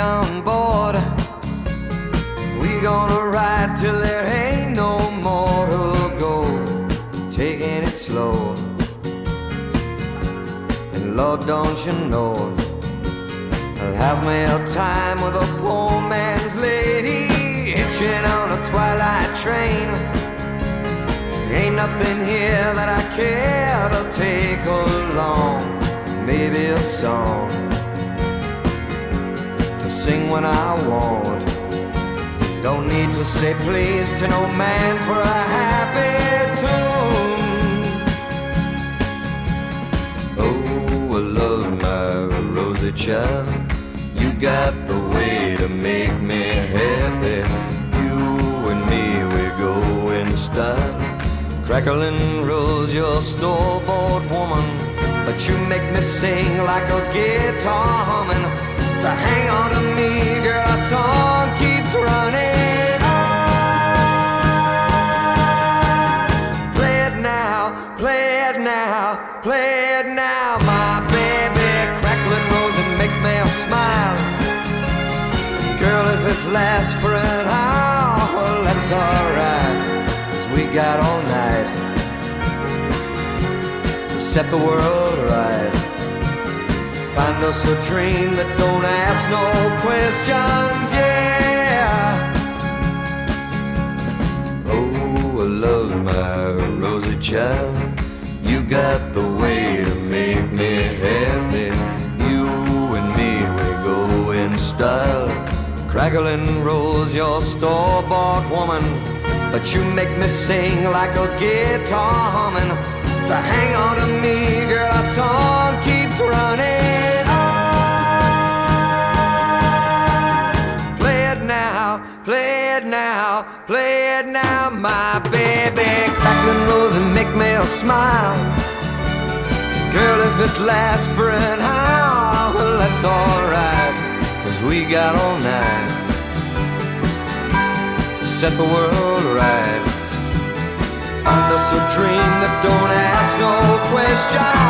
on board. We gonna ride till there ain't no more to go, taking it slow. And Lord, don't you know, I'll have me a time with a poor man's lady, hitching on a twilight train. Ain't nothing here that I care to take along, maybe a song sing when I want. Don't need to say please to no man for a happy tune. Oh, I love my Rosie child. You got the way to make me happy. You and me, we go in style. Crackling rose, your store-bought woman. But you make me sing like a guitar play it now, play it now, my baby. Crackling rose and make me smile. Girl, if it lasts for an hour, that's alright. Cause we got all night to set the world right. Find us a dream that don't ask no questions, yeah. Oh, I love my Rosie child. Got the way to make me happy. You and me, we go in style. Crackling rose, your store-bought woman. But you make me sing like a guitar humming. So hang on to me, girl, our song keeps running on. Play it now, play it now, play it now, my baby. Crackling rose and make me a smile it lasts for an ah, hour, well, that's alright, cause we got all night to set the world right. Find us a dream that don't ask no questions.